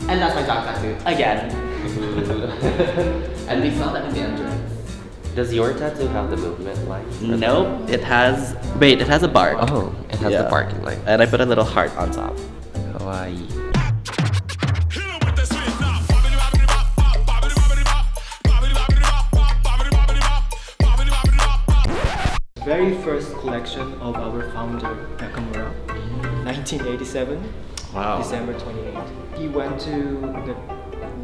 And that's my dog tattoo, again. and we saw that in the entrance. Does your tattoo have the movement line? Nope, it has, wait, it has a bark. Oh, it has the barking line. And I put a little heart on top. Kawaii. Very first collection of our founder Nakamura, 1987, Wow. December 28th. He went to the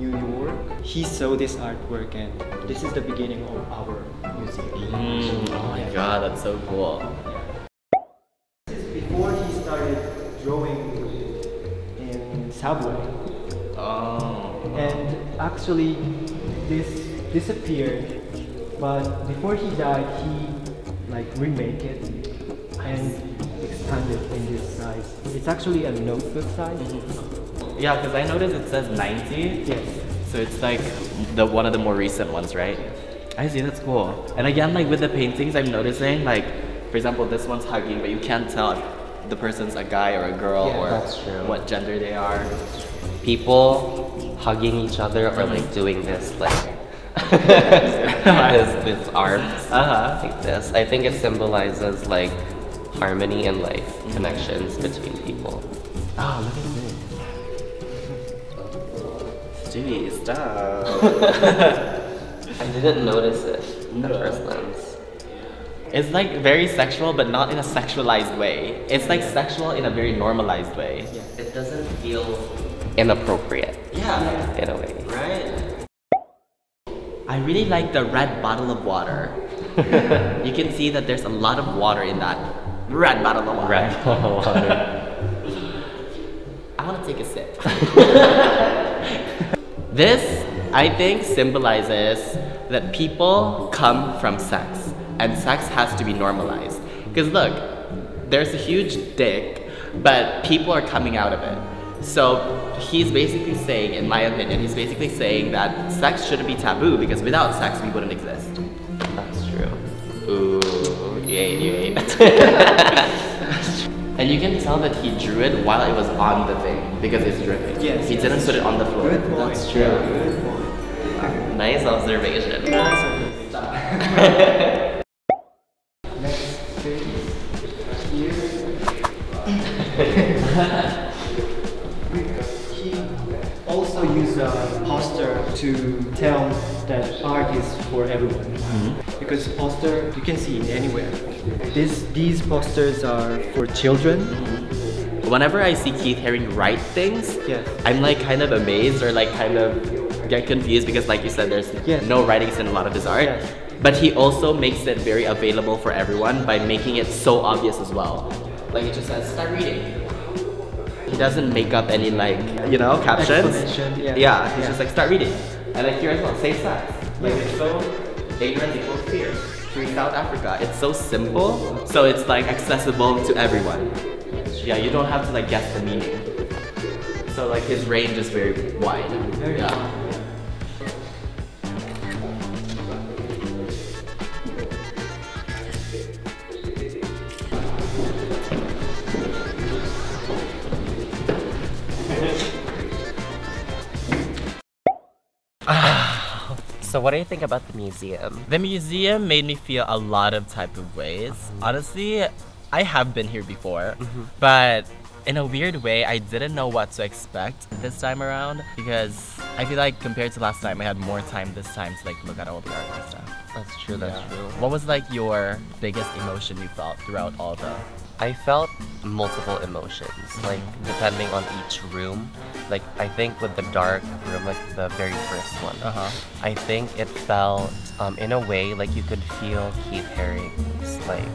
New York. He saw this artwork, and this is the beginning of our museum. Mm, oh my god, that's so cool. This is before he started drawing in Subway, Oh. and actually this disappeared but before he died he like remake it and in this size it's actually a notebook size Yeah, because I noticed it says 90. yes So it's like the one of the more recent ones, right? I see, that's cool. And again, like with the paintings, I'm noticing, like, for example, this one's hugging, but you can't tell if the person's a guy or a girl Yeah, or what gender they are. People hugging each other or like doing this like this this arms Uh-huh. like this. I think it symbolizes like harmony and like connections between people. Oh, look at this. Stewie, stop. I didn't notice it No. at first glance. it's like very sexual, but not in a sexualized way. It's like sexual in a very normalized way. Yeah. It doesn't feel inappropriate Yeah. in a way. Right? I really like the red bottle of water. you can see that there's a lot of water in that red bottle of water. Red water. I want to take a sip. this, I think, symbolizes that people come from sex, and sex has to be normalized. Because look, there's a huge dick, but people are coming out of it. So he's basically saying, in my opinion, he's basically saying that sex shouldn't be taboo because without sex we wouldn't exist. That's true. Ooh, yay, yay. and you can tell that he drew it while it was on the thing because it's dripping. Yes, He yes. didn't put it on the floor. good point That's true. good point Nice observation. Nice next page here he also used a poster to tell that art is for everyone. Mm-hmm. Because poster you can see it anywhere. This these posters are for children. Whenever I see Keith Haring write things, Yes. I'm like kind of amazed or like kind of get confused because like you said, there's Yes. no writings in a lot of his art. Yes. But he also makes it very available for everyone by making it so obvious as well. Like it just says, start reading. He doesn't make up any like, you know, captions. Yeah. Yeah, he's Yeah. just like, start reading. And like here as well, safe sex. Like Yeah. it's so ignorance equals fear. Free South Africa. It's so simple, so it's like accessible to everyone. Yeah, you don't have to like guess the meaning. So like his range is very wide. Very yeah. wide. Ah. So what do you think about the museum? The museum made me feel a lot of type of ways. Mm-hmm. Honestly, I have been here before, mm-hmm. but in a weird way, I didn't know what to expect this time around because I feel like compared to last time, I had more time this time to like look at all the art and stuff. That's true, that's Yeah. true. What was like your biggest emotion you felt throughout all the? I felt multiple emotions, like mm-hmm. depending on each room. Like I think with the dark room, like the very first one, Uh huh. I think it felt um, in a way like you could feel Keith Haring's like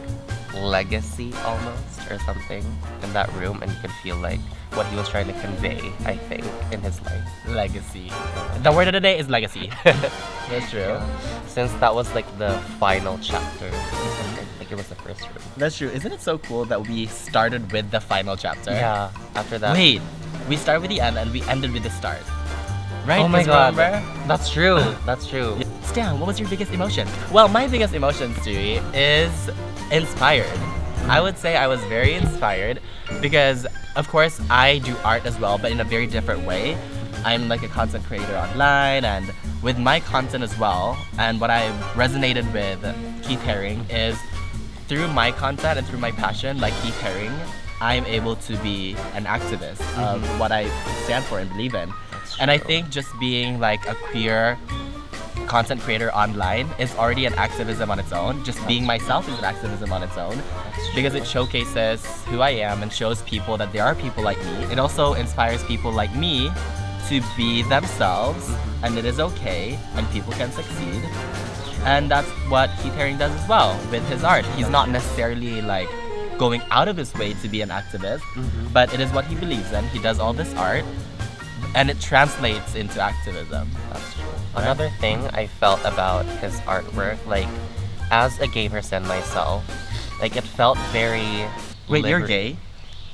legacy almost or something in that room, and you could feel like what he was trying to convey. I think in his life. Legacy. The word of the day is legacy. That's true. Since that was like the final chapter, or something, like it was the first room. That's true. Isn't it so cool that we started with the final chapter? Yeah. After that. Wait, we start with the end and we ended with the start. Right? Oh my god. remember? That's true. That's true. Stan, what was your biggest emotion? Well, my biggest emotion, Stewie, is inspired. I would say I was very inspired because, of course, I do art as well, but in a very different way. I'm like a content creator online and with my content as well. And what I resonated with Keith Haring is through my content and through my passion, like Keith Haring, I'm able to be an activist of what I stand for and believe in. And I think just being like a queer content creator online is already an activism on its own. Just being myself is an activism on its own because it showcases who I am and shows people that there are people like me. It also inspires people like me to be themselves and it is okay and people can succeed. And that's what Keith Haring does as well with his art. He's not necessarily like going out of his way to be an activist, mm-hmm. but it is what he believes in. He does all this art and it translates into activism. That's true. Another thing I felt about his artwork, like as a gay person myself, like it felt very. Wait, you're gay?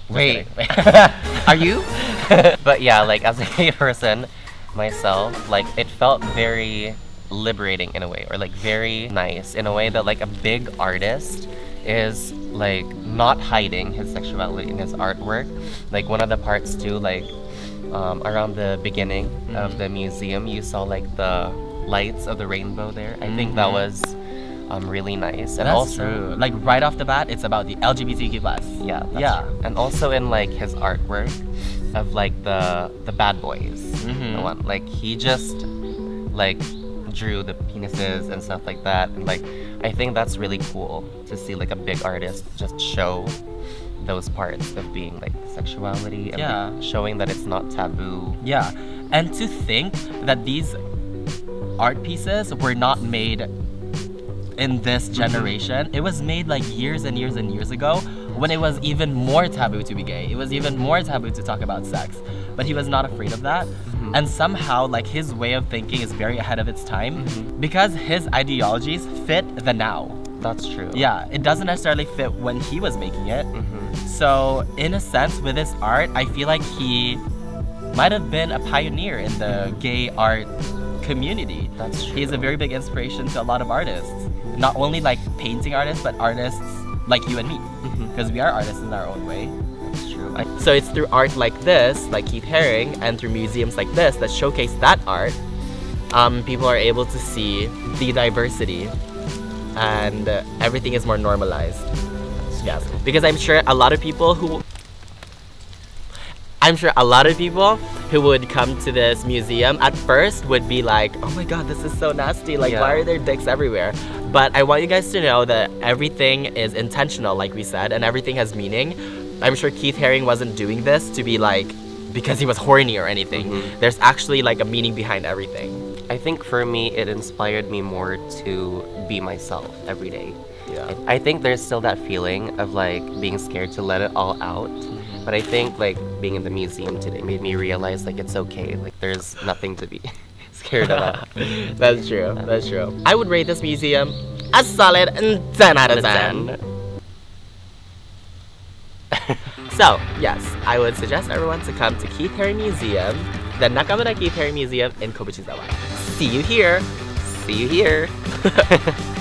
Wait, Are you? but yeah, like as a gay person myself, like it felt very liberating in a way, or like very nice in a way that like a big artist is like not hiding his sexuality in his artwork. Like one of the parts too, like um, around the beginning of the museum, you saw like the lights of the rainbow there. I think that Mhm. was um, really nice, and That's also true. Like right off the bat, it's about the LGBTQ plus. yeah, that's yeah. true. and also in like his artwork of like the the bad boys, Mhm. the one like he just like drew the penises and stuff like that, and like I think that's really cool to see like a big artist just show those parts of being like sexuality and Yeah. be- showing that it's not taboo. Yeah, and to think that these art pieces were not made in this mm-hmm. generation. It was made like years and years and years ago when it was even more taboo to be gay. It was even more taboo to talk about sex. But he was not afraid of that. Mm-hmm. And somehow, like, his way of thinking is very ahead of its time mm-hmm. because his ideologies fit the now. That's true. Yeah, it doesn't necessarily fit when he was making it. Mhm. So, in a sense, with his art, I feel like he might have been a pioneer in the gay art community. That's true. He's a very big inspiration to a lot of artists. Not only like painting artists, but artists like you and me. Mm-hmm. Because we are artists in our own way. That's true. I, So it's through art like this, like Keith Haring, and through museums like this that showcase that art, um, people are able to see the diversity and uh, everything is more normalized. Yes, because I'm sure a lot of people who I'm sure a lot of people who would come to this museum at first would be like, oh my god, this is so nasty. Like, Yeah. why are there dicks everywhere? But I want you guys to know that everything is intentional, like we said, and everything has meaning. I'm sure Keith Haring wasn't doing this to be like, because he was horny or anything. Mhm. There's actually like a meaning behind everything. I think for me, it inspired me more to be myself every day. Yeah. I, think there's still that feeling of like being scared to let it all out. But I think like being in the museum today made me realize like it's okay. Like there's nothing to be scared about. That's true. That's true. I would rate this museum a solid 10 out of 10. So, yes, I would suggest everyone to come to Keith Haring Museum, the Nakamura Keith Haring Museum in Kobuchizawa. See you here! See you here.